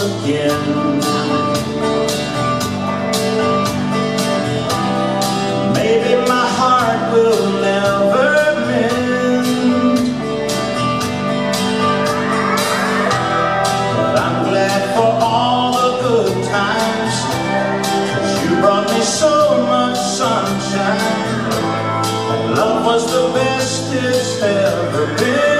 again. Maybe my heart will never mend. But I'm glad for all the good times Cause you brought me so much sunshine. And Love was the best it's ever been.